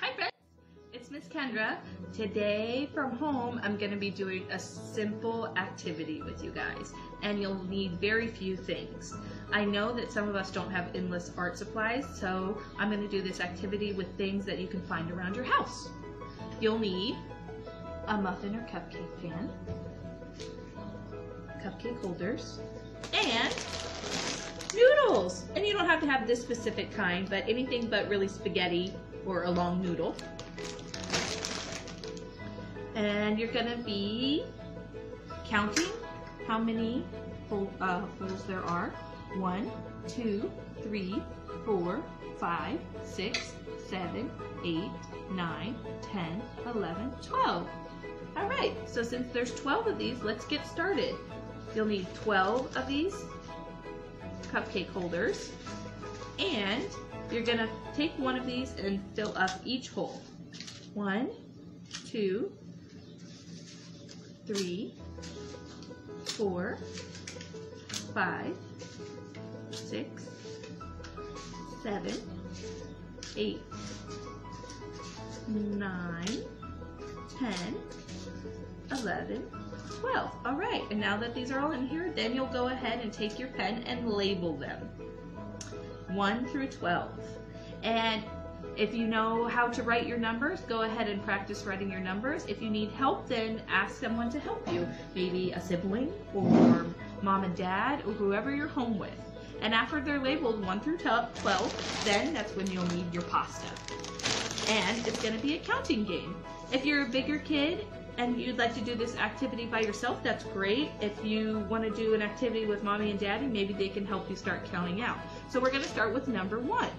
Hi friends, it's Miss Kendra. Today from home, I'm gonna be doing a simple activity with you guys and you'll need very few things. I know that some of us don't have endless art supplies, so I'm gonna do this activity with things that you can find around your house. You'll need a muffin or cupcake pan, cupcake holders, and noodles. And you don't have to have this specific kind, but anything but really spaghetti or a long noodle. And you're gonna be counting how many uh, holes there are. One, two, three, four, five, six, seven, eight, nine, 10, 11, 12. All right, so since there's 12 of these, let's get started. You'll need 12 of these cupcake holders and you're gonna take one of these and fill up each hole. One, two, three, four, five, six, seven, eight, nine, ten, eleven, twelve. All right, and now that these are all in here, then you'll go ahead and take your pen and label them. 1 through 12. And if you know how to write your numbers, go ahead and practice writing your numbers. If you need help, then ask someone to help you. Maybe a sibling or mom and dad or whoever you're home with. And after they're labeled 1 through 12, then that's when you'll need your pasta. And it's going to be a counting game. If you're a bigger kid and you'd like to do this activity by yourself, that's great. If you want to do an activity with mommy and daddy, maybe they can help you start counting out. So we're going to start with number one.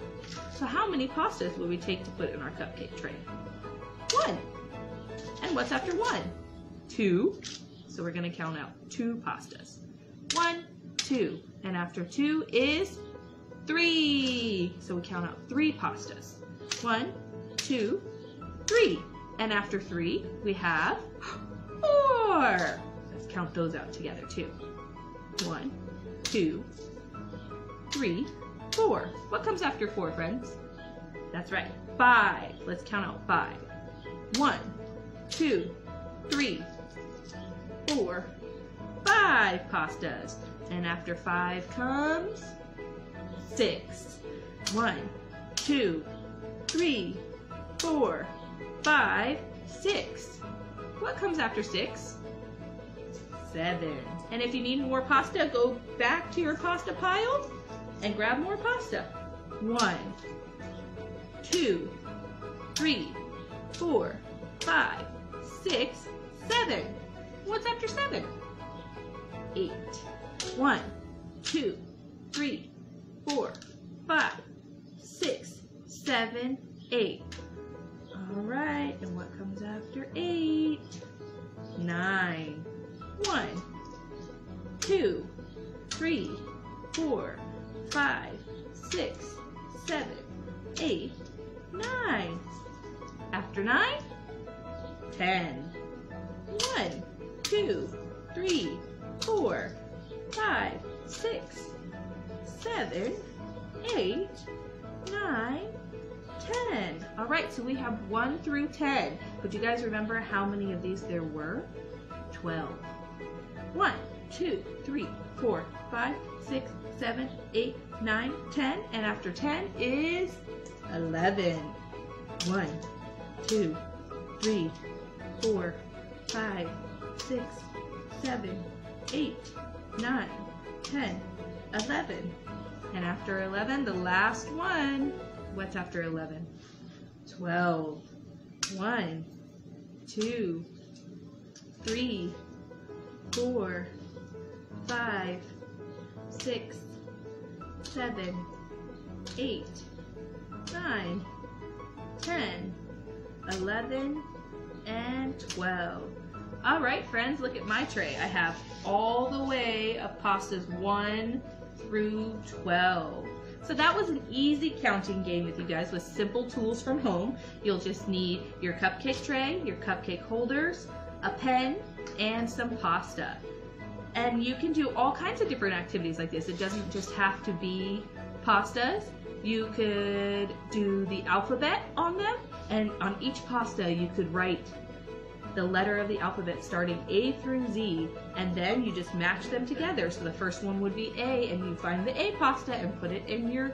So how many pastas will we take to put in our cupcake tray? One. And what's after one? Two. So we're going to count out two pastas. One, two. And after two is three. So we count out three pastas. One, two, three. And after three, we have four. Let's count those out together too. One, two, three, four. What comes after four, friends? That's right, five. Let's count out five. One, two, three, four, five pastas. And after five comes six. One, two, three, four, five, six. What comes after six? Seven. And if you need more pasta, go back to your pasta pile and grab more pasta. One, two, three, four, five, six, seven. What's after seven? Eight. One, two, three, four, five, six, seven, eight. All right, and what comes after eight? Nine. One, two, three, four, five, six, seven, eight, nine. After nine, ten. One, two, three, four, five, six, seven, eight, nine, 10. All right, so we have 1 through 10. But you guys remember how many of these there were? 12. 1, 2, 3, 4, 5, 6, 7, 8, 9, 10. And after 10 is 11. 1, 2, 3, 4, 5, 6, 7, 8, 9, 10, 11. And after 11, the last one What's after 11? 12. 1, 2, 3, 4, 5, 6, 7, 8, 9, 10, 11, and 12. All right, friends, look at my tray. I have all the way of pastas 1 through 12. So that was an easy counting game with you guys with simple tools from home. You'll just need your cupcake tray, your cupcake holders, a pen, and some pasta. And you can do all kinds of different activities like this. It doesn't just have to be pastas. you could do the alphabet on them, and on each pasta you could write the letter of the alphabet starting A through Z, and then you just match them together. So the first one would be A, and you find the A pasta and put it in your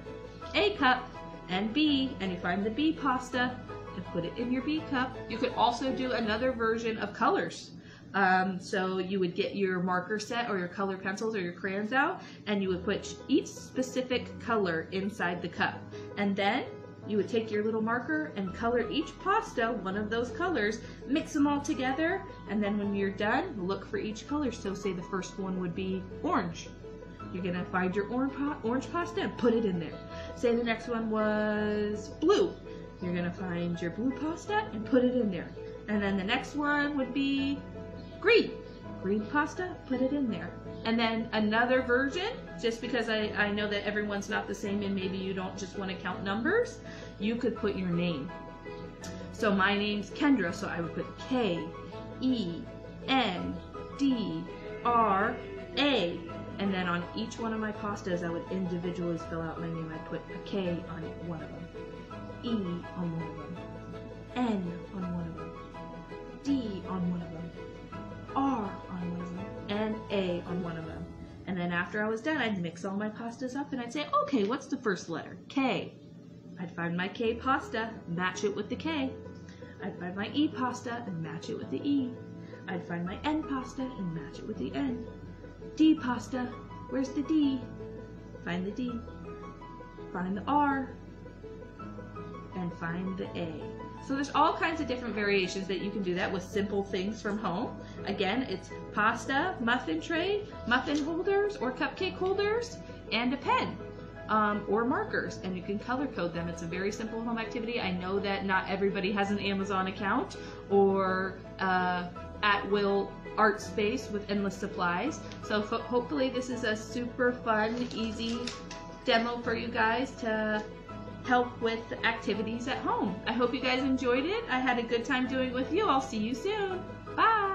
A cup, and B, and you find the B pasta and put it in your B cup. You could also do another version of colors. Um, so you would get your marker set or your color pencils or your crayons out, and you would put each specific color inside the cup. And then you would take your little marker and color each pasta one of those colors, mix them all together, and then when you're done, look for each color. So say the first one would be orange. You're gonna find your orange, pasta and put it in there. Say the next one was blue. You're gonna find your blue pasta and put it in there. And then the next one would be green. Green pasta, put it in there. And then another version, just because I, I know that everyone's not the same and maybe you don't just want to count numbers, you could put your name. So my name's Kendra, so I would put K E N D R A. And then on each one of my pastas, I would individually fill out my name. I'd put a K on one of them, E on one of them, N on one of them, D on one of them, R on one of them, and A on one of them. Then after I was done, I'd mix all my pastas up and I'd say, okay, what's the first letter? K. I'd find my K pasta, match it with the K. I'd find my E pasta and match it with the E. I'd find my N pasta and match it with the N. D pasta, where's the D? Find the D. Find the R. And find the A. So there's all kinds of different variations that you can do that with simple things from home. Again, it's pasta, muffin tray, muffin holders, or cupcake holders, and a pen. Um, or markers, and you can color code them. It's a very simple home activity. I know that not everybody has an Amazon account or uh, at will art space with endless supplies. So hopefully this is a super fun, easy demo for you guys to help with activities at home. I hope you guys enjoyed it. I had a good time doing it with you. I'll see you soon. Bye!